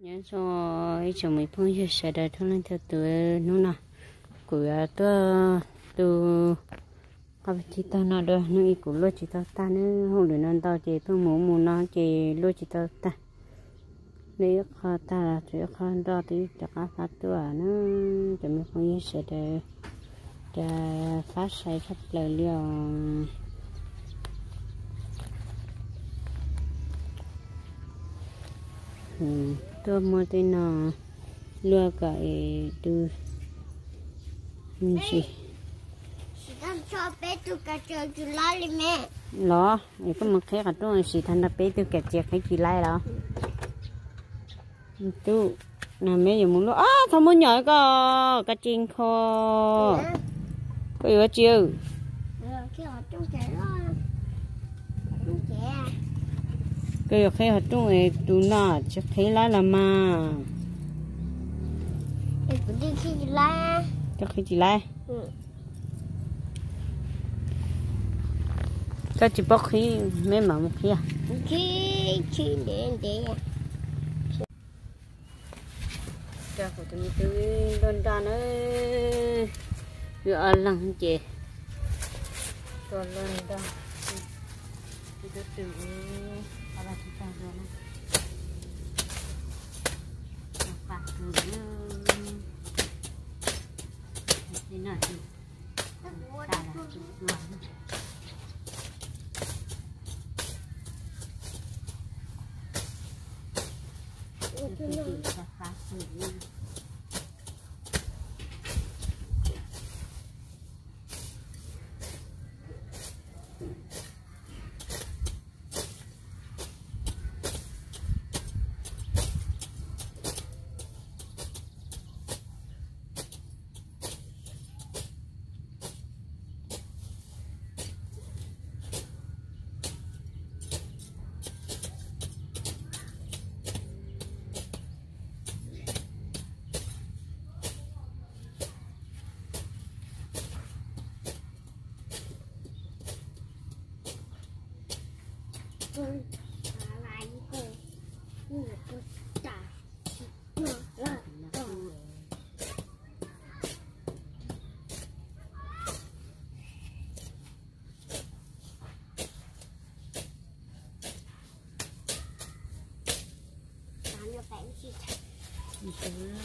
nhớ cho ấy chồng mình phong giờ sẽ đợi thôi lên theo từ nó nào của tôi từ các chị ta nó đó nó ý của lúa chị ta ta nữa không được nên tao chị tôi muốn muốn nó chị lúa chị ta ta nếu khó ta là chỉ khó đó thì chắc là phát tuổi nó chồng mình phong giờ sẽ đợi để phát sai khắp lời liệu Hmm tôi mua tên nó lừa cái từ gì? Lo thì có một cái cái tôi chỉ thành là bé từ kẹt chẹt cái gì lại đó. Tu nè mấy giờ muốn lo à thằng muốn nhỏ có cái chiên kho. Có gì chưa cái khi họ trung ấy tu nó chỉ thấy lá là mà đi khi la. cho khi chỉ lại Ừ. cho bóc khí mấy mà một khí à? Khi khi để để. cho của tụi mình từ đơn đàn ơi. Vừa lăng chè. Cho lên đó thì từ từ à là chúng ta rồi nè phạt từ thế nào thì ta là chụp luôn từ từ là phạt từ Ừ. À, lại như cô. Ừ, cô trả. Ừ, rồi, rồi. Bán được bánh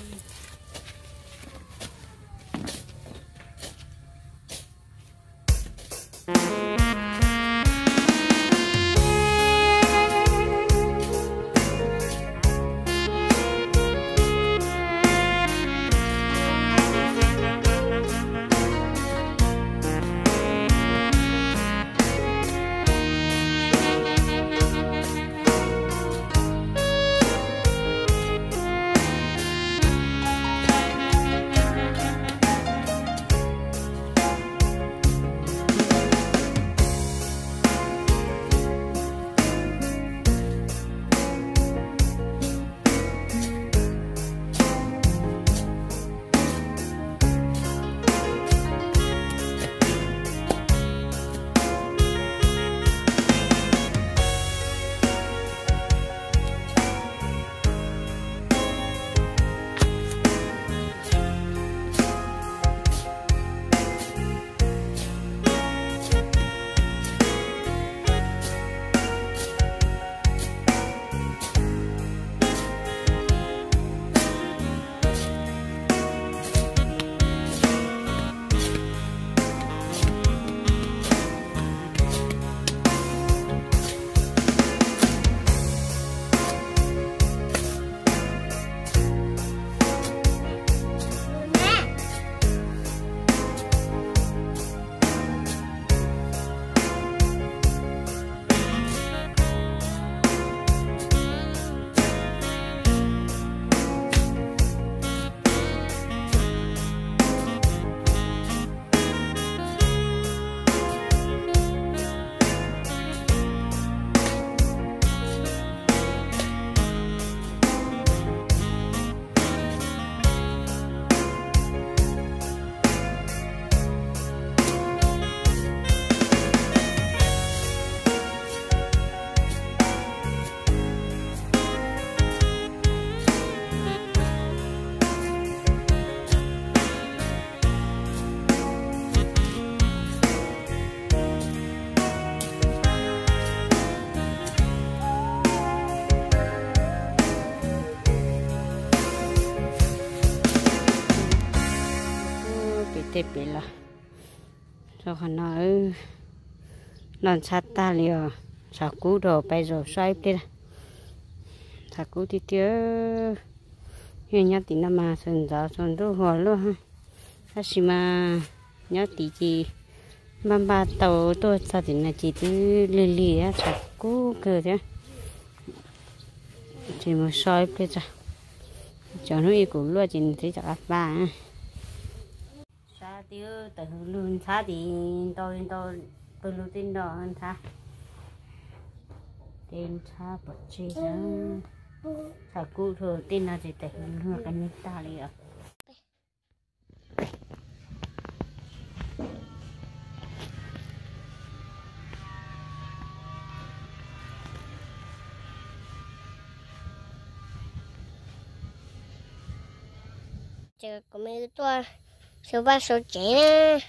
cho hắn nói lần sát ta liều sao cú đồ bây giờ xoay đi sao cú thì tía hiện nhá tí năm mà. Sơn gió sơn đồ hồ luôn ha ha xí mà nhá tí gì mà ba tàu tôi sao thì là chỉ từ lì lì á. Sao cú cơ thế chỉ một xoay đi ra cho nó ý cũng luôn chỉ thấy chắc ba tiêu từ luôn sa thì tôi tôi tôi luôn tin đó hơn sa tên sa bật chi đó sa cụ thừa tin là gì tại luôn cái nước ta liền chờ có mấy tua số ba số trẻ. Nè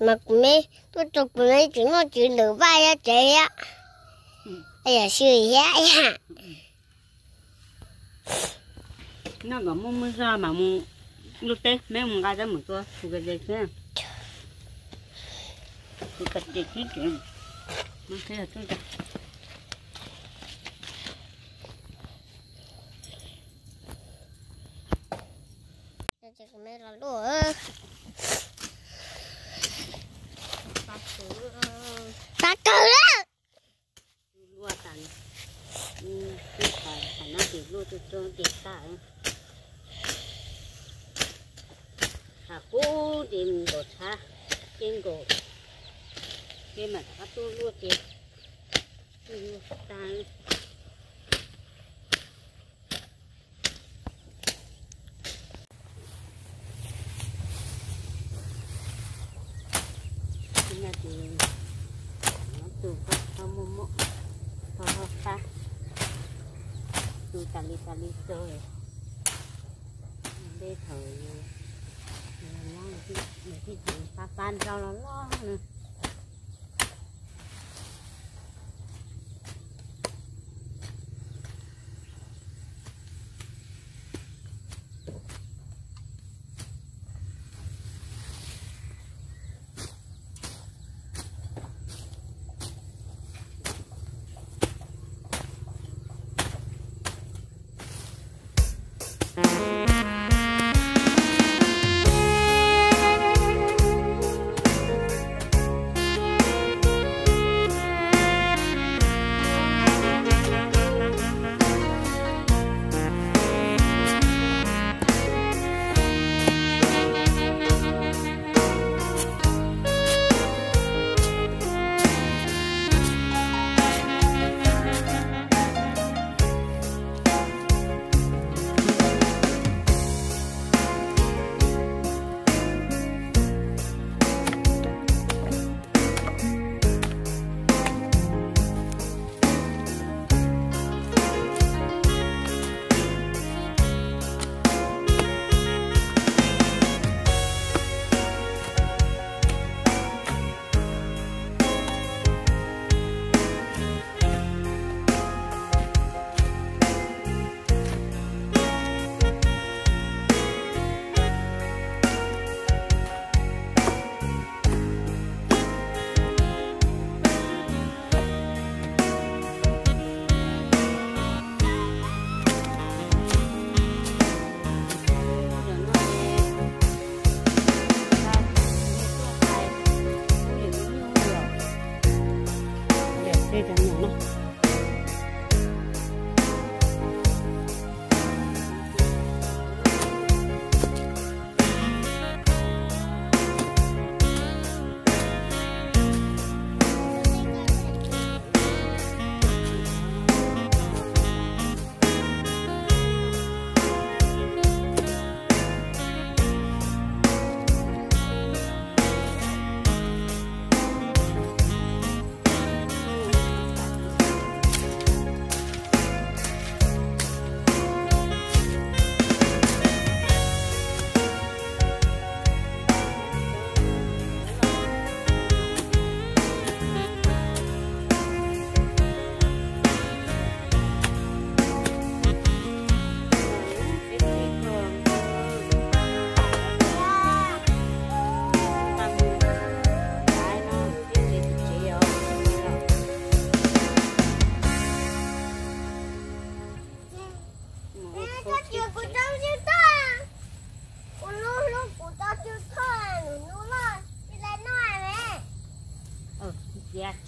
mà có mấy tôi chụp mấy chữ nó chữ lửa vai á. Trẻ á ai à sư giá ya nó có mua mua ra mà mua lúc tết mấy mua cái đó một tua một cái gì thế thì cái gì chứ chuyện. Nó thế là tôi chờ có mấy là lúa ta cử á lúa tàn cái phải phải nó chỉ lúa tôi cho tiền ta à cố tìm đồ cha tiền đồ cái mà các tôi lúa tiền lúa tàn nhà thì nó từ các các mô mô ho ho ha từ tali tali rồi. Đây thời thì thì thì pha pan rau nó lo nữa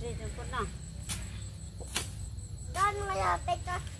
Sige, sampun na. Saan mo yung pekos?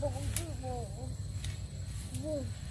뭐, 뭐, 뭐. 뭐, 뭐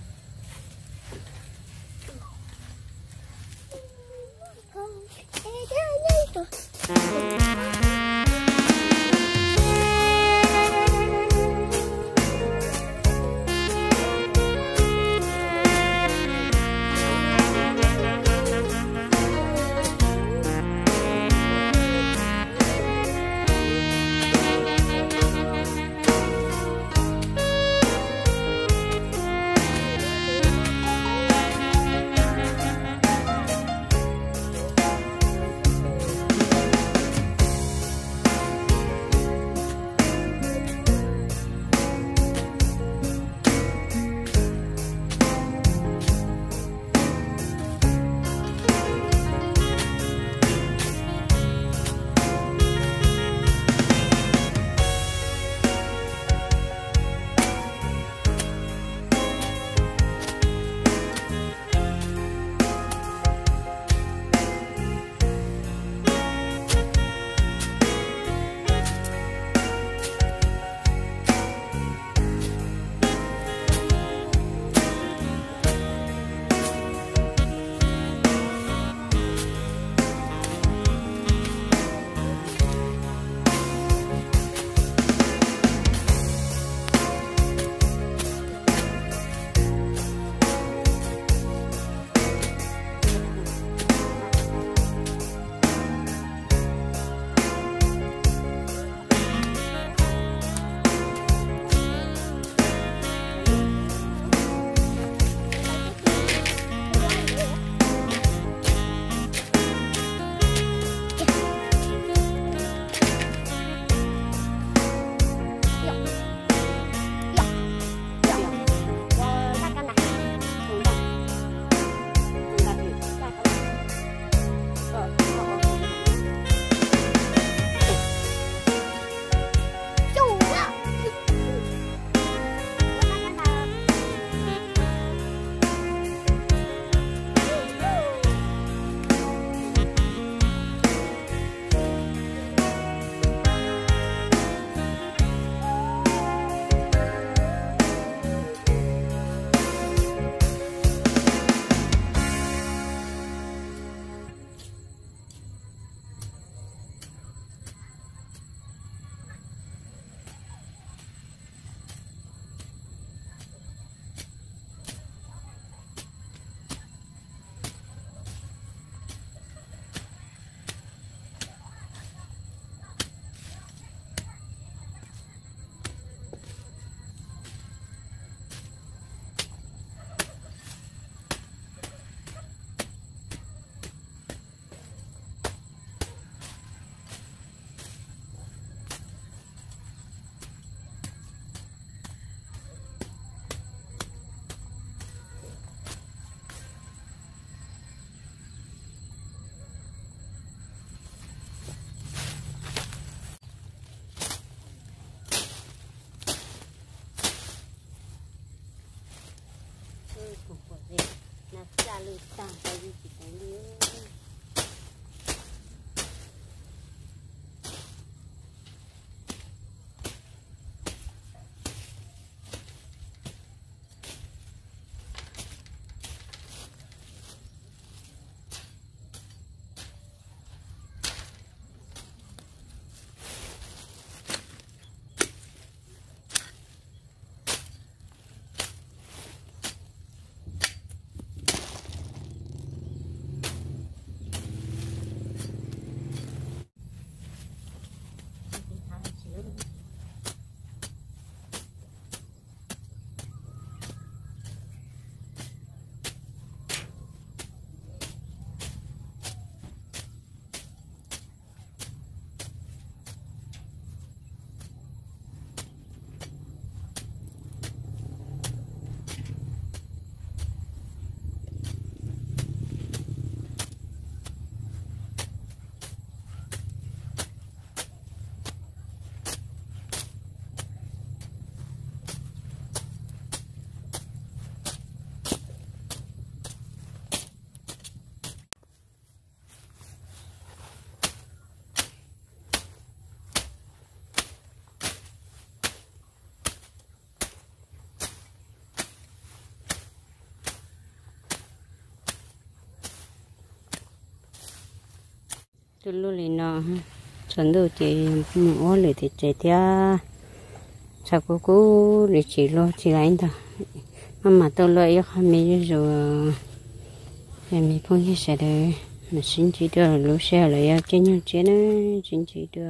tôi luôn lên nó chuẩn đồ chị mua lửa thì chạy theo. Sao cô cô để chị lo chị lại đó mà tôi lo yêu không mấy rồi. Em mình không biết sẽ được mà xin chị đưa lúa xe lại à, cho nhau chế nữa xin chị đưa.